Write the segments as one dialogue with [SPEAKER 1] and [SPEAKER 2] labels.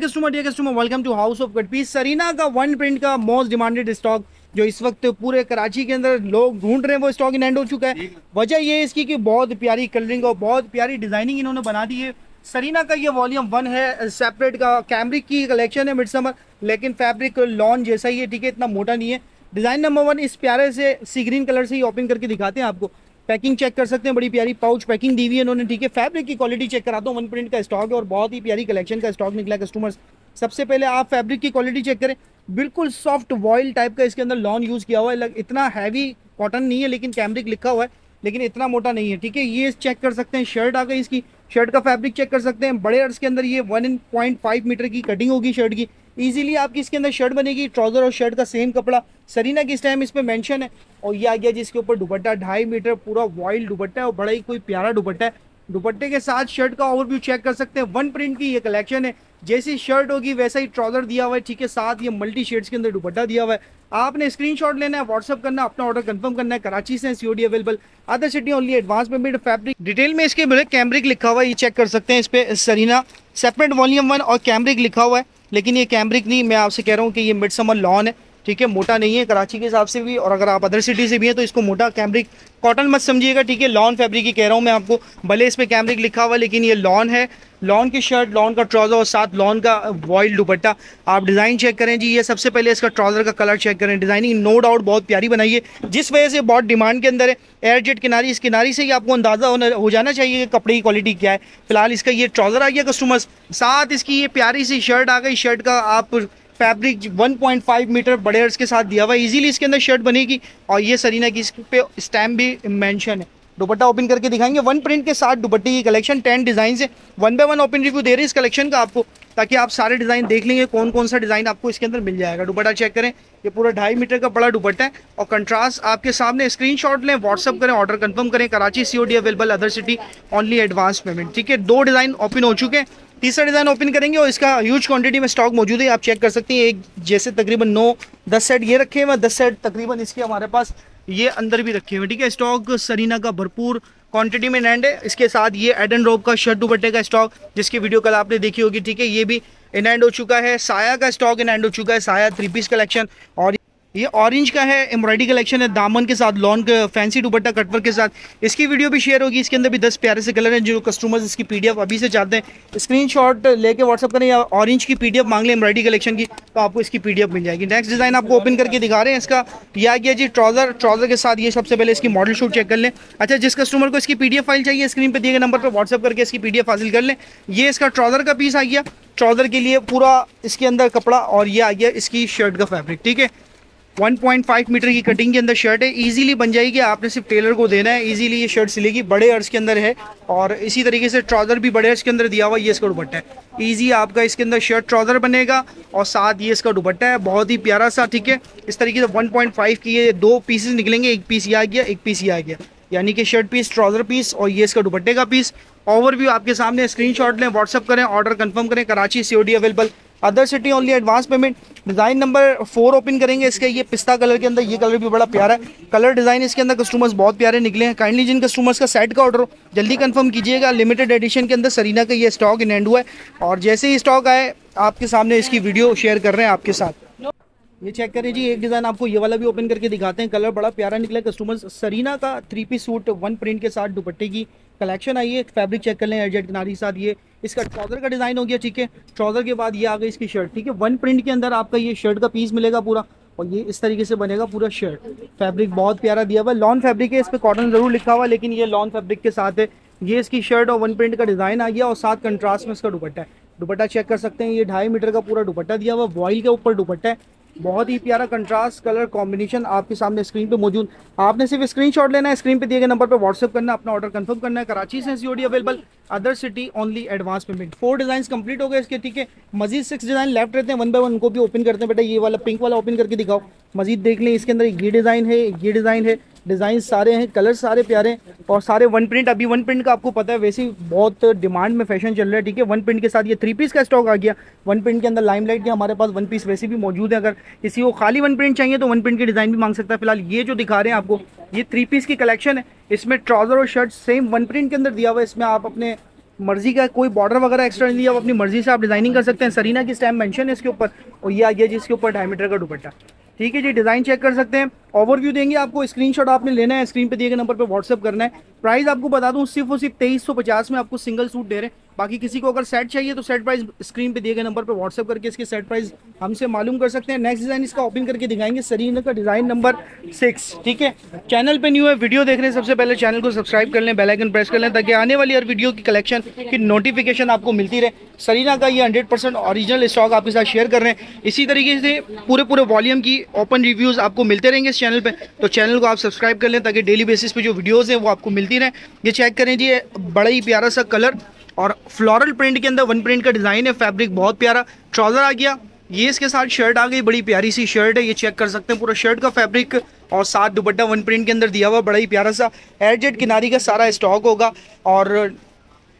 [SPEAKER 1] Customer dear customer welcome to house of cut piece Sarina का one print का most demanded stock जो इस वक्त पूरे कराची के अंदर लोग ढूंढ रहे हैं, वो स्टॉक इन एंड हो चुका है। वजह ये है इसकी कि बहुत प्यारी कलरिंग और बहुत प्यारी डिज़ाइनिंग इन्होंने बना दी है। सरीना का ये वॉल्यूम वन है सेपरेट का कैमरिक की कलेक्शन है मिड समर लेकिन फैब्रिक लॉन जैसा ही है, ठीक है, इतना मोटा नहीं है। डिज़ाइन नंबर वन इस प्यारे से सी ग्रीन कलर से ही ओपन करके दिखाते हैं आपको। पैकिंग चेक कर सकते हैं, बड़ी प्यारी पाउच पैकिंग दी हुई है इन्होंने, ठीक है? फैब्रिक की क्वालिटी चेक कराता हूँ वन प्रिंट का स्टॉक है और बहुत ही प्यारी कलेक्शन का स्टॉक निकला कस्टमर्स सबसे पहले आप फैब्रिक की क्वालिटी चेक करें। बिल्कुल सॉफ्ट वॉइल टाइप का इसके अंदर लॉन यूज़ किया हुआ है। इतना हैवी कॉटन नहीं है, लेकिन कैमरिक लिखा हुआ है, लेकिन इतना मोटा नहीं है, ठीक है? ये चेक कर सकते हैं शर्ट आ गई इसकी। शर्ट का फैब्रिक चेक कर सकते हैं। बड़े अर्स के अंदर ये वन पॉइंट फाइव मीटर की कटिंग होगी शर्ट की। इजीली आपकी इसके अंदर शर्ट बनेगी ट्राउज़र और शर्ट का सेम कपड़ा। सरीना किस टाइम इस पर मैंशन है? और ये आ गया जिसके ऊपर दुपट्टा, ढाई मीटर, पूरा वाइल्ड दुपट्टा है और बड़ा ही कोई प्यारा दुपट्टा है। दुपट्टे के साथ शर्ट का ओवरव्यू चेक कर सकते हैं। वन प्रिंट की ये कलेक्शन है। जैसी शर्ट होगी, वैसा ही ट्राउज़र दिया हुआ है। ठीक है, साथ ये मल्टी शेड्स के अंदर दुपट्टा दिया हुआ है। आपने स्क्रीनशॉट लेना है व्हाट्सअप करना अपना ऑर्डर कंफर्म करना है। कराची से COD available other city only advance payment fabric detail में इसके मेरे कैमरिक लिखा हुआ है, ये चेक कर सकते हैं इस पर सरीना सेपरेट वॉल्यूम वन और कैमरिक लिखा हुआ है। लेकिन ये कैमरिक नहीं, मैं आपसे कह रहा हूँ कि ये मिड समर लॉन है, ठीक है, मोटा नहीं है, कराची के हिसाब से भी, और अगर आप अदर सिटी से भी हैं तो इसको मोटा कैमरिक कॉटन मत समझिएगा, ठीक है? लॉन फैब्रिक ही कह रहा हूँ मैं आपको। भले इस पर कैमरिक लिखा हुआ, लेकिन ये लॉन है। लॉन की शर्ट लॉन का ट्राउज़र और साथ लॉन का वॉइल्ड दुपट्टा। आप डिज़ाइन चेक करें जी, ये सबसे पहले इसका ट्राउज़र का कलर चेक करें। डिज़ाइनिंग नो डाउट बहुत प्यारी बनाई है। जिस वजह से बहुत डिमांड के अंदर है एयर जेट किनारी, इस किनारी से ही आपको अंदाज़ा होना, हो जाना चाहिए कि कपड़े की क्वालिटी क्या है। फ़िलहाल इसका ये ट्राउज़र आ गया कस्टमर्स साथ इसकी ये प्यारी सी शर्ट आ गई। शर्ट का आप फैब्रिक 1.5 मीटर बड़े के साथ दिया हुआ है। इजीली इसके अंदर शर्ट बनेगी और ये सरीना की इस पे स्टैम्प भी मेंशन है। दुपट्टा ओपन करके दिखाएँगे। वन प्रिंट के साथ दुपट्टे की कलेक्शन टेन डिज़ाइन से one by one open review दे रहे हैं इस कलेक्शन का आपको, ताकि आप सारे डिज़ाइन देख लेंगे कौन कौन सा डिज़ाइन आपको इसके अंदर मिल जाएगा। दुपट्टा चेक करें, ये पूरा ढाई मीटर का बड़ा दुपट्टा है। और कंट्रास्ट आपके सामने स्क्रीनशॉट लें व्हाट्सअप करें ऑर्डर कंफर्म करें। Karachi COD available other city only advance payment ठीक है, दो डिज़ाइन ओपन हो चुके हैं। तीसरा डिज़ाइन ओपन करेंगे और इसका ह्यूज क्वांटिटी में स्टॉक मौजूद है, आप चेक कर सकते हैं, एक जैसे तकरीबन नौ, दस सेट ये रखे हुए दस सेट तकरीबन इसके हमारे पास ये अंदर भी रखे हुए ठीक है? स्टॉक सरीना का भरपूर क्वांटिटी में एंड है। इसके साथ ये एड एंड रोप का शर्ट दुपट्टे का स्टॉक जिसकी वीडियो कल आपने देखी होगी, ठीक है? ये भी इन एंड हो चुका है। साया का स्टॉक इन एंड हो चुका है साया थ्री पीस कलेक्शन और ये ऑरेंज का है एम्ब्रॉयडरी कलेक्शन है, दामन के साथ लॉन का फैंसी दुपट्टा कटवर के साथ। इसकी वीडियो भी शेयर होगी, इसके अंदर भी दस प्यारे से कलर हैं जो कस्टमर्स इसकी पीडीएफ अभी से चाहते हैं। स्क्रीनशॉट लेके व्हाट्सअप करें या ऑरेंज की पीडीएफ मांग लें एम्ब्रॉयडरी कलेक्शन की तो आपको इसकी पीडीएफ मिल जाएगी। नेक्स्ट डिज़ाइन आपको ओपन करके दिखा रहे हैं इसका। यह गया जी ट्राउज़र ट्राउज़र के साथ ये सबसे पहले इसकी मॉडल शूट चेक कर लें। अच्छा जिस कस्टमर को इसकी पीडीएफ फ़ाइल चाहिए स्क्रीन पर दिए गए नंबर पर व्हाट्सअप करके इसकी पी हासिल कर लें। ये इसका ट्राउज़र का पीस आ गया। ट्राउज़र के लिए पूरा इसके अंदर कपड़ा और ये आ गया इसकी शर्ट का फैब्रिक ठीक है? 1.5 मीटर की कटिंग के अंदर शर्ट है। इजीली बन जाएगी, आपने सिर्फ़ टेलर को देना है। इजीली ये शर्ट सिलेगी, बड़े अर्ज़ के अंदर है। और इसी तरीके से ट्राउज़र भी बड़े अर्ज़ के अंदर दिया हुआ ये इसका दुपट्टा है। ईजी आपका इसके अंदर शर्ट ट्राउज़र बनेगा और साथ ये इसका दुपट्टा है। बहुत ही प्यारा सा, ठीक है? इस तरीके से 1.5 की ये दो पीसेस निकलेंगे, एक पीस ये आ गया, एक पीस ये आ गया। यानी कि शर्ट पीस ट्राउज़र पीस और ये इसका दुपट्टे का पीस ओवरव्यू आपके सामने स्क्रीनशॉट लें व्हाट्सअप करें ऑर्डर कंफर्म करें। Karachi C available other city only advance payment design number four open करेंगे इसके, ये पिस्ता कलर के अंदर, ये कलर भी बड़ा प्यारा है। कलर डिज़ाइन इसके अंदर कस्टमर्स बहुत प्यारे निकले हैं। काइंडली जिन कस्टमर्स का सेट का ऑर्डर हो, जल्दी कंफर्म कीजिएगा। लिमिटेड एडिशन के अंदर सरीना का ये स्टॉक इन एंड हुआ है। और जैसे ही स्टॉक आए, आपके सामने इसकी वीडियो शेयर कर रहे हैं आपके साथ। ये चेक करें जी, एक डिज़ाइन आपको ये वाला भी ओपन करके दिखाते हैं। कलर बड़ा प्यारा निकला कस्टमर्स सरीना का three piece suit one print के साथ दुपट्टे की। कलेक्शन आई है, फैब्रिक चेक कर लें एडजेट किनारी के साथ ये, इसका ट्राउज़र का डिज़ाइन हो गया, ठीक है। ट्राउज़र के बाद ये आ गई इसकी शर्ट, ठीक है। वन प्रिंट के अंदर आपका ये शर्ट का पीस मिलेगा पूरा, और ये इस तरीके से बनेगा पूरा शर्ट। फैब्रिक बहुत प्यारा दिया हुआ लॉन फैब्रिक है, इस पर कॉटन ज़रूर लिखा हुआ लेकिन ये लॉन फैब्रिक के साथ है। ये इसकी शर्ट और वन प्रिंट का डिज़ाइन आ गया, और साथ कंट्रास्ट में इसका दुपट्टा है। दुपट्टा चेक कर सकते हैं, ये ढाई मीटर का पूरा दुपट्टा दिया हुआ वॉइल के ऊपर दुपट्टा है। बहुत ही प्यारा कंट्रास्ट कलर कॉम्बिनेशन आपके सामने स्क्रीन पे मौजूद। आपने सिर्फ़ स्क्रीनशॉट लेना है स्क्रीन पे दिए गए नंबर पे व्हाट्सअप करना, अपना ऑर्डर कंफर्म करना है। कराची से COD available other city only advance payment four design complete हो गए इसके, ठीक है? मजीद सिक्स डिज़ाइन लेफ़्ट रहते हैं वन बाय वन उनको भी ओपन करते हैं। बेटा, ये वाला पिंक वाला ओपन करके दिखाओ। मजीद देख लें, इसके अंदर ये डिज़ाइन है ये डिज़ाइन है। डिज़ाइन सारे हैं, कलर सारे प्यारे और सारे वन प्रिंट, अभी वन प्रिंट का आपको पता है, वैसे ही बहुत डिमांड में फ़ैशन चल रहा है, ठीक है? वन प्रिंट के साथ ये थ्री पीस का स्टॉक आ गया। वन प्रिंट के अंदर लाइम लाइट के हमारे पास, वन पीस वैसे भी मौजूद है, अगर किसी को खाली वन प्रिंट चाहिए तो वन प्रिंट की डिज़ाइन भी मांग सकता है। फ़िलहाल ये जो दिखा रहे हैं आपको, ये थ्री पीस की कलेक्शन है। इसमें ट्राउज़र और शर्ट सेम वन प्रिंट के अंदर दिया हुआ है। इसमें आप अपने मर्ज़ी का कोई बॉर्डर वगैरह एक्स्ट्रा नहीं दिया अपनी मर्ज़ी से आप डिज़ाइनिंग कर सकते हैं। सरीना की स्टैम्प मेंशन है इसके ऊपर और ये आ गया जिसके ऊपर ढाई मीटर का दुपट्टा। ठीक है जी डिज़ाइन चेक कर सकते हैं। ओवरव्यू देंगे आपको स्क्रीनशॉट आपने लेना है स्क्रीन पे दिए गए नंबर पे व्हाट्सअप करना है। प्राइस आपको बता दूँ, सिर्फ़ और सिर्फ़ तेईस में आपको सिंगल सूट दे रहे हैं। बाकी किसी को अगर सेट चाहिए तो सेट प्राइस स्क्रीन पे दिए गए नंबर पे व्हाट्सअप करके इसके सेट प्राइस हमसे मालूम कर सकते हैं। नेक्स्ट डिज़ाइन इसका ओपन करके दिखाएँगे। सरीना का डिज़ाइन नंबर सिक्स ठीक है? चैनल पे न्यू है वीडियो देख रहे हैं सबसे पहले। चैनल को सब्सक्राइब कर लें बेलाइकन प्रेस कर लें, ताकि आने वाली हर वीडियो की कलेक्शन की नोटिफिकेशन आपको मिलती रहे। सरीना का ये हंड्रेड परसेंट ऑरिजिनल स्टॉक आपके साथ शेयर कर रहे हैं। इसी तरीके से पूरे पूरे वॉल्यूम की ओपन रिव्यूज़ आपको मिलते रहेंगे इस चैनल पे। तो चैनल को आप सब्सक्राइब कर लें, ताकि डेली बेसिस पे जो वीडियोस हैं वो आपको मिलती रहें। ये चेक करें जी बड़ा ही प्यारा सा कलर और फ्लोरल प्रिंट के अंदर वन प्रिंट का डिज़ाइन है, फैब्रिक बहुत प्यारा, ट्राउज़र आ गया। ये इसके साथ शर्ट आ गई, बड़ी प्यारी सी शर्ट है, ये चेक कर सकते हैं पूरा शर्ट का फैब्रिक। और साथ दुपट्टा वन प्रिंट के अंदर दिया हुआ, बड़ा ही प्यारा सा। एडजेट किनारी का सारा स्टॉक होगा और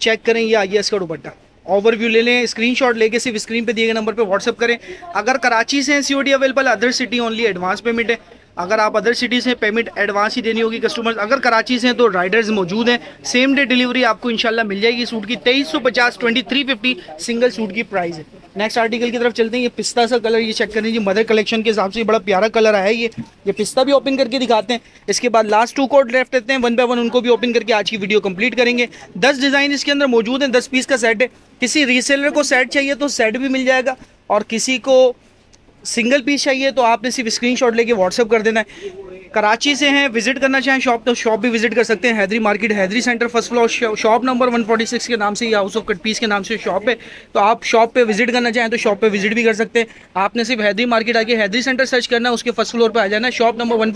[SPEAKER 1] चेक करें, ये आ गया इसका दुपट्टा। ओवरव्यू ले लें, स्क्रीनशॉट लेके सिर्फ़ स्क्रीन पे दिए गए नंबर पे व्हाट्सअप करें। अगर कराची से हैं C available other city only advance payment है। अगर आप अदर सिटी से पेमेंट एडवांस ही देनी होगी कस्टमर्स अगर कराची से हैं तो राइडर्स मौजूद हैं। सेम डे डिलीवरी आपको इंशाल्लाह मिल जाएगी सूट की। तेईस सौ पचास twenty three fifty single suit की प्राइस है। नेक्स्ट आर्टिकल की तरफ़ चलते हैं। ये पिस्ता सा कलर ये चेक कर लीजिए मदर कलेक्शन के हिसाब से बड़ा प्यारा कलर आया ये। ये पिस्ता भी ओपन करके दिखाते हैं। इसके बाद लास्ट टू कोड लेफ़्ट लेते हैं। वन बाय वन उनको भी ओपन करके आज की वीडियो कंप्लीट करेंगे। दस डिज़ाइन इसके अंदर मौजूद हैं। दस पीस का सेट है। किसी रीसेलर को सेट चाहिए तो सेट भी मिल जाएगा। और किसी को सिंगल पीस चाहिए तो आपने सिर्फ़ स्क्रीनशॉट लेके व्हाट्सअप कर देना है। कराची से हैं विज़िट करना चाहें शॉप तो शॉप भी विज़िट कर सकते हैं। Haidery market, Haidery centre first floor shop number 146 के नाम से या हाउस ऑफ़ कट पीस के नाम से शॉप है। तो आप शॉप पे विज़िट करना चाहें तो शॉप पे विज़िट भी कर सकते हैं। आपने सिर्फ़ हैदरी मार्केट आके हैदरी सेंटर सर्च करना है, उसके फ़र्स्ट फ्लोर पर आ जाना है। Shop number one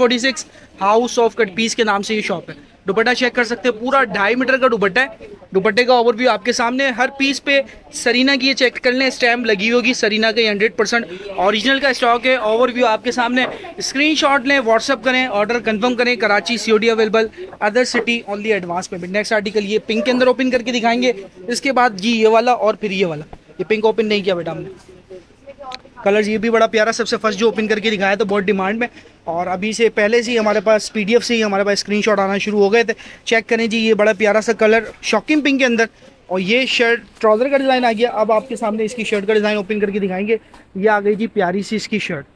[SPEAKER 1] house of cut piece के नाम से ये शॉप है। दुपट्टा चेक कर सकते हैं। पूरा ढाई मीटर का दुपट्टा है। दुपट्टे का ओवरव्यू आपके सामने हर पीस पे सरीना की ये चेक कर लें। स्टैम्प लगी होगी सरीना का हंड्रेड परसेंट ऑरिजिनल का स्टॉक है। ओवरव्यू आपके सामने स्क्रीनशॉट लें व्हाट्सअप करें ऑर्डर कंफर्म करें। कराची सी available other city only advance payment next article ये पिंक के अंदर ओपन करके दिखाएँगे। इसके बाद जी ये वाला और फिर ये वाला। ये पिंक ओपन नहीं किया बेटा हमने। कलर्स ये भी बड़ा प्यारा, सबसे फ़र्स्ट जो ओपन करके दिखाया था, बहुत डिमांड में। और अभी से पहले से ही हमारे पास पीडीएफ से ही हमारे पास स्क्रीनशॉट आना शुरू हो गए थे। चेक करें जी, ये बड़ा प्यारा सा कलर शॉकिंग पिंक के अंदर। और ये शर्ट ट्राउज़र का डिज़ाइन आ गया। अब आपके सामने इसकी शर्ट का डिज़ाइन ओपन करके दिखाएँगे। ये आ गई जी प्यारी सी इसकी शर्ट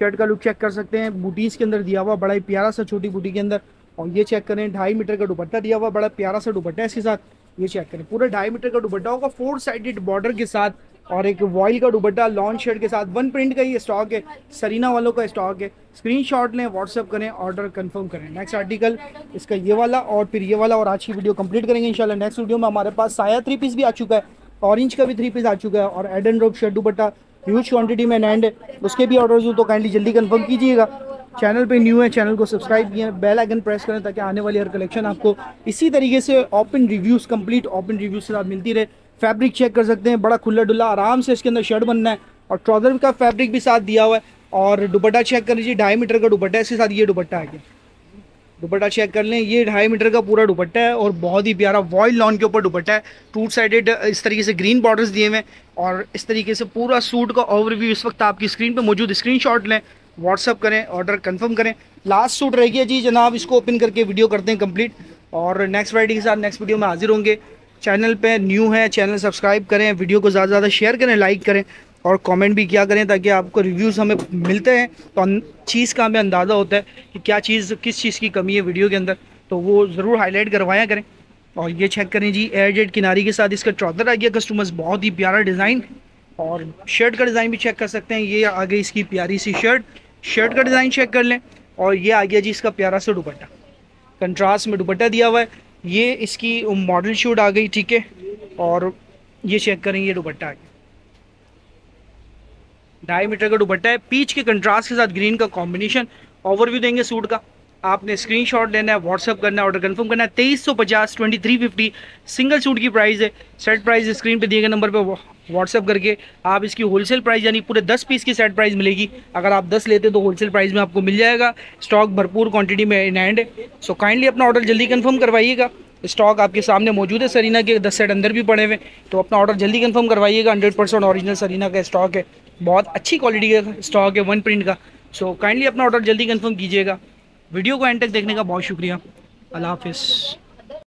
[SPEAKER 1] शर्ट का लुक चेक कर सकते हैं। बूटीज़ के अंदर दिया हुआ बड़ा ही प्यारा सा छोटी बूटी के अंदर। और ये चेक करें, ढाई मीटर का दुपट्टा दिया हुआ बड़ा प्यारा सा दुपट्टा है इसके साथ। ये चेक करें। पूरा ढाई मीटर का दुपट्टा होगा। फोर साइडेड बॉर्डर के साथ और एक वॉइल का दुबट्टा लॉन्च शर्ट के साथ वन प्रिंट का ही स्टॉक है। सरीना वालों का स्टॉक है। स्क्रीनशॉट लें व्हाट्सअप करें ऑर्डर कंफर्म करें। नेक्स्ट आर्टिकल इसका ये वाला और फिर ये वाला और आज की वीडियो कंप्लीट करेंगे इंशाल्लाह। नेक्स्ट वीडियो में हमारे पास साया थ्री पीस भी आ चुका है। ऑरेंज का भी थ्री पीस आ चुका है और एड एंड रोप शर्ट दुपट्टा ह्यूज क्वांटिटी में एंड है उसके भी ऑर्डर हूँ तो काइंडली जल्दी कन्फर्म कीजिएगा। चैनल पे न्यू है चैनल को सब्सक्राइब किए बेल आइकन प्रेस करें ताकि आने वाली हर कलेक्शन आपको इसी तरीके से open reviews complete open reviews से आप मिलती रहे। फैब्रिक चेक कर सकते हैं। बड़ा खुला डुला, आराम से इसके अंदर शर्ट बनना है। और ट्राउज़र का फैब्रिक भी साथ दिया हुआ है। और दुपट्टा चेक कर लीजिए, ढाई मीटर का दुपट्टा है, इसके साथ ये दुपट्टा आ गया दुपट्टा चेक कर लें, ये ढाई मीटर का पूरा दुपट्टा है और बहुत ही प्यारा वॉइल लॉन के ऊपर दुपट्टा है। टू साइडेड, इस तरीके से ग्रीन बॉर्डर्स दिए हुए और इस तरीके से पूरा सूट का ओवरव्यू इस वक्त आपकी स्क्रीन पे मौजूद स्क्रीनशॉट लें व्हाट्सअप करें ऑर्डर कंफर्म करें। लास्ट सूट रह गया जी, जनाब, इसको ओपन करके वीडियो करते हैं कंप्लीट और नेक्स्ट फ्राइडे के साथ नेक्स्ट वीडियो में हाजिर होंगे। चैनल पे न्यू है, चैनल सब्सक्राइब करें, वीडियो को ज़्यादा से ज़्यादा शेयर करें, लाइक करें और कमेंट भी किया करें ताकि आपको रिव्यूज़ हमें मिलते हैं। तो चीज़ का हमें अंदाज़ा होता है कि क्या चीज़, किस चीज़ की कमी है वीडियो के अंदर। तो वो ज़रूर हाईलाइट करवाया करें। और ये चेक करें जी, एयर जेड किनारी के साथ इसका ट्रॉदर आ गया कस्टमर्स, बहुत ही प्यारा डिज़ाइन। और शर्ट का डिज़ाइन भी चेक कर सकते हैं। ये आ गई इसकी प्यारी सी शर्ट शर्ट का डिज़ाइन चेक कर लें। और ये आ गया जी इसका प्यारा सा दुपट्टा। कंट्रास्ट में दुपट्टा दिया हुआ है। ये इसकी मॉडल शूट आ गई, ठीक है? और ये चेक करें, ये दुपट्टा गया ढाई मीटर का दुपट्टा है। पीच के कंट्रास्ट के साथ ग्रीन का कॉम्बिनेशन ओवरव्यू देंगे सूट का। आपने स्क्रीनशॉट लेना है व्हाट्सअप करना है ऑर्डर कंफर्म करना है। तेईस सौ पचास twenty three fifty single suit की प्राइस है। सेट प्राइस स्क्रीन पे दिए गए नंबर पे व्हाट्सअप करके। आप इसकी होलसेल प्राइस यानी पूरे दस पीस की सेट प्राइस मिलेगी। अगर आप दस लेते तो होलसेल प्राइस में आपको मिल जाएगा। स्टॉक भरपूर क्वांटिटी में इन हैंड है सो काइंडली अपना ऑर्डर जल्दी कन्फर्म करवाइएगा। स्टॉक आपके सामने मौजूद है सरीना के दस सेट अंदर भी पड़े हुए। तो अपना ऑर्डर जल्दी कंफर्म करवाइएगा। हंड्रेड परसेंट ऑरिजिनल सरीना का स्टॉक है। बहुत अच्छी क्वालिटी का स्टॉक है वन प्रिंट का। सो काइंडली अपना ऑर्डर जल्दी कंफर्म कीजिएगा। वीडियो को एंड तक देखने का बहुत शुक्रिया। अल्लाह हाफिज़।